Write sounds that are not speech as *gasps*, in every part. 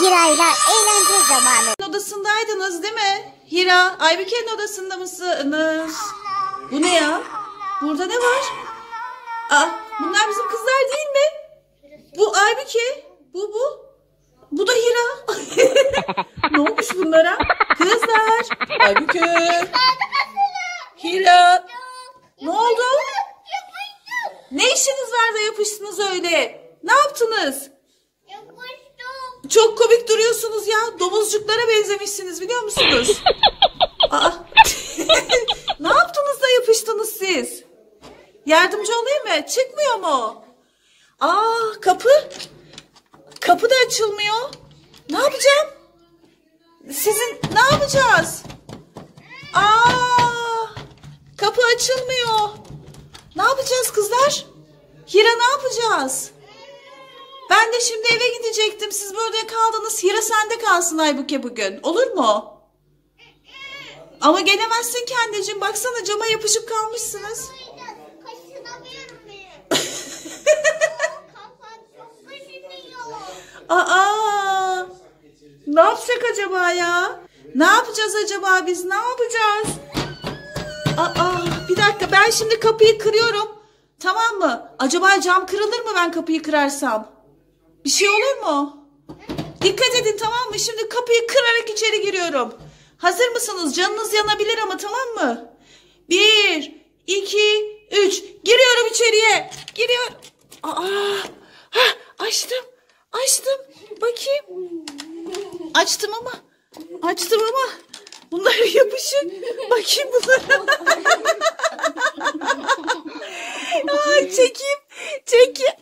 Hira'yla eğlence zamanı. Odasındaydınız değil mi? Hira, Aybüke'nin odasında mısınız? Bu ne ya? Burada ne var? Aa, bunlar bizim kızlar değil mi? Bu Aybüke, bu bu. Bu da Hira. *laughs* ne olmuş bunlara? Kızlar, Aybüke, Hira. Ne oldu? Ne işiniz var da yapıştınız öyle? Ne yaptınız? Çok komik duruyorsunuz ya. Domuzcuklara benzemişsiniz biliyor musunuz? *laughs* Ne yaptınız da yapıştınız siz? Yardımcı olayım mı? Çıkmıyor mu? Aa kapı. Kapı da açılmıyor. Ne yapacağım? Sizin ne yapacağız? Aa kapı açılmıyor. Ne yapacağız kızlar? Hira ne yapacağız? Ben de şimdi eve gidecektim. Siz burada kaldınız. Hira sende kalsın Aybuke bugün. Olur mu? Ama gelemezsin ki anneciğim. Baksana cama yapışıp kalmışsınız. *laughs* Aa! Ne yapsak acaba ya? Ne yapacağız acaba biz? Ne yapacağız? Aa, bir dakika ben şimdi kapıyı kırıyorum. Tamam mı? Acaba cam kırılır mı ben kapıyı kırarsam? Bir şey olur mu? Dikkat edin tamam mı? Şimdi kapıyı kırarak içeri giriyorum. Hazır mısınız? Canınız yanabilir ama tamam mı? Bir, iki, üç. Giriyorum içeriye. Giriyorum. Aa, hah, açtım. Açtım. Bakayım. Açtım ama. Açtım ama. Bunlar *laughs* yapışık. Bakayım bunlara. *laughs* Ay çekeyim.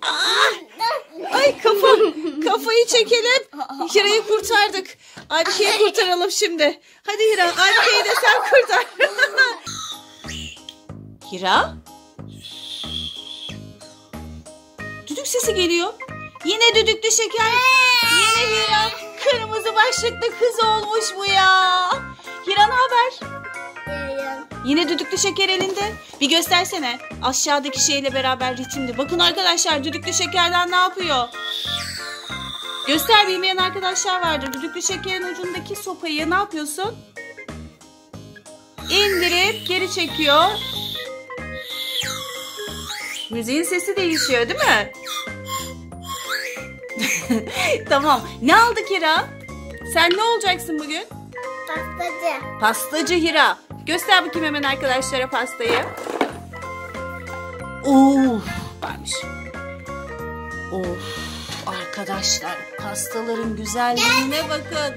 Aa! Ay kafa. Kafayı çekelim. Hira'yı kurtardık. Aybüke'yi kurtaralım şimdi. Hadi Hira. Aybüke'yi de sen kurtar. *laughs* Hira. Düdük sesi geliyor. Yine düdüklü şeker. Yine Hira. Kırmızı başlıklı kız olmuş bu ya. Hira ne haber? Yine düdüklü şeker elinde. Bir göstersene. Aşağıdaki şeyle beraber ritimli. Bakın arkadaşlar düdüklü şekerden ne yapıyor? Göster bilmeyen arkadaşlar vardır. Düdüklü şekerin ucundaki sopayı ne yapıyorsun? İndirip geri çekiyor. Müziğin sesi değişiyor değil mi? *laughs* tamam. Ne aldık Hira? Sen ne olacaksın bugün? Pastacı. Pastacı Hira. Göster bakayım hemen arkadaşlara pastayı. Of varmış. Of arkadaşlar pastaların güzelliğine bakın.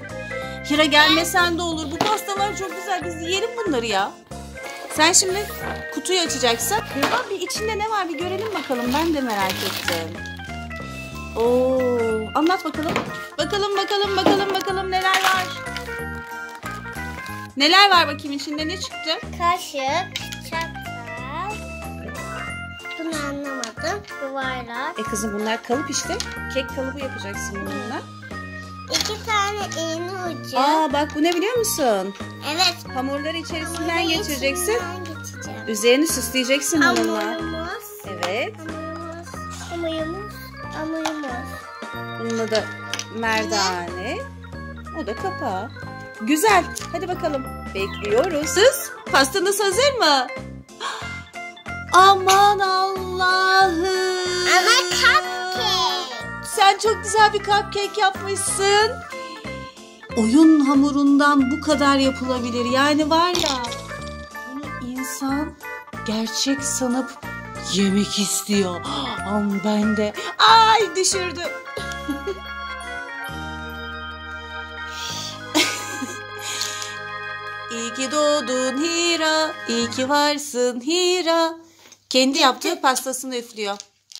Hira gelmesen de olur. Bu pastalar çok güzel. Biz yiyelim bunları ya. Sen şimdi kutuyu açacaksın. Aa, bir içinde ne var bir görelim bakalım. Ben de merak ettim. Oo, anlat bakalım. Bakalım bakalım bakalım bakalım neler var. Neler var bakayım içinde ne çıktı? Kaşık, çatal. Bunu anlamadım. Yuvarlak. E kızım bunlar kalıp işte. Kek kalıbı yapacaksın bununla. İki tane iğne ucu. Aa bak bu ne biliyor musun? Evet. Hamurları içerisinden Bunları geçireceksin. içinden geçeceğim. Üzerini süsleyeceksin bununla. Hamurumuz. Evet. Hamurumuz. Hamurumuz. Hamurumuz. Bununla da merdane. O da kapağı. Güzel. Hadi bakalım. Bekliyoruz. Siz pastanız hazır mı? *gasps* Aman Allah'ım. Ama cupcake. Sen çok güzel bir cupcake yapmışsın. Oyun hamurundan bu kadar yapılabilir. Yani var ya bunu insan gerçek sanıp yemek istiyor. *gasps* Ama ben de ay düşürdüm. *laughs* İyi ki doğdun Hira, iyi ki varsın Hira. Kendi yaptığı pastasını üflüyor.